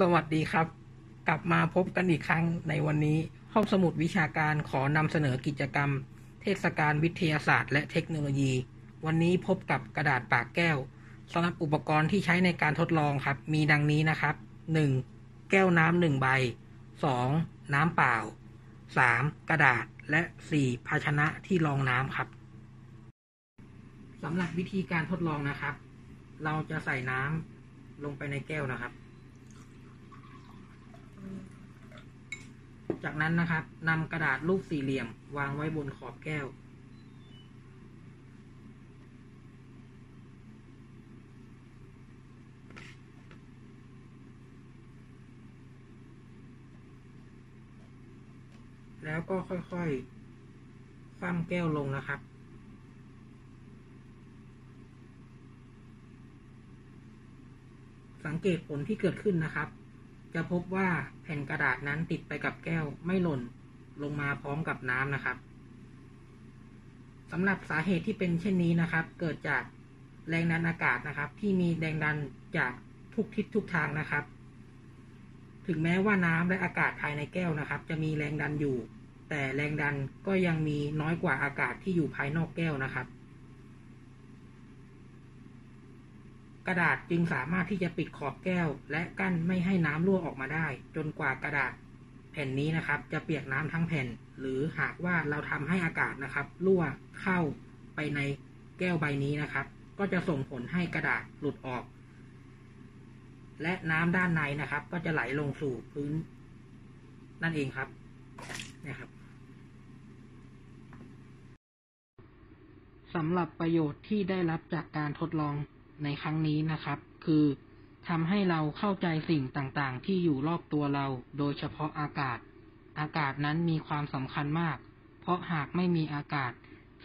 สวัสดีครับ กลับมาพบกันอีกครั้งในวันนี้ ห้องสมุดวิชาการขอนำเสนอกิจกรรม เทศกาลวิทยาศาสตร์ และเทคโนโลยี วันนี้พบกับกระดาษปากแก้วสำหรับอุปกรณ์ที่ใช้ในการทดลองครับ มีดังนี้นะครับ 1. แก้วน้ำหนึ่งใบ 2. น้ำเปล่า 3. กระดาษและ 4. ภาชนะที่รองน้ำครับสำหรับวิธีการทดลองนะครับ เราจะใส่น้ำลงไปในแก้วนะครับ จากนั้นนะครับนำกระดาษรูปสี่เหลี่ยม วางไว้บนขอบแก้ว แล้วก็ค่อยๆคว่ำแก้วลงนะครับสังเกตผลที่เกิดขึ้นนะครับ จะพบว่าแผ่นกระดาษนั้นติดไปกับแก้วไม่หล่นลงมาพร้อมกับน้ำนะครับสำหรับสาเหตุที่เป็นเช่นนี้นะครับ เกิดจากแรงดันอากาศนะครับ ที่มีแรงดันจากทุกทิศทุกทางนะครับ ถึงแม้ว่าน้ำและอากาศภายในแก้วนะครับ จะมีแรงดันอยู่ แต่แรงดันก็ยังมีน้อยกว่าอากาศที่อยู่ภายนอกแก้วนะครับ กระดาษจึงสามารถที่จะปิดขอบแก้ว และกั้นไม่ให้น้ำรั่วออกมาได้ จนกว่ากระดาษแผ่นนี้นะครับ จะเปียกน้ำทั้งแผ่น หรือหากว่าเราทำให้อากาศนะครับรั่วเข้าไปในแก้วใบนี้นะครับ ก็จะส่งผลให้กระดาษหลุดออก และน้ำด้านในนะครับ ก็จะไหลลงสู่พื้น นั่นเองครับนะครับสำหรับประโยชน์ที่ได้รับจากการทดลอง ในครั้งนี้นะครับ คือทำให้เราเข้าใจสิ่งต่างๆ ที่อยู่รอบตัวเรา โดยเฉพาะอากาศ อากาศนั้นมีความสำคัญมาก เพราะหากไม่มีอากาศ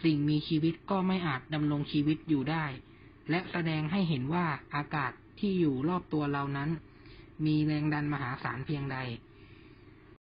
สิ่งมีชีวิตก็ไม่อาจดำรงชีวิตอยู่ได้ และแสดงให้เห็นว่าอากาศที่อยู่รอบตัวเรานั้น มีแรงดันมหาศาลเพียงใด